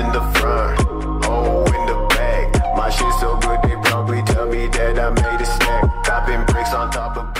in the front, oh in the back. My shit so good they probably tell me that I made a stack. Copping bricks on top of.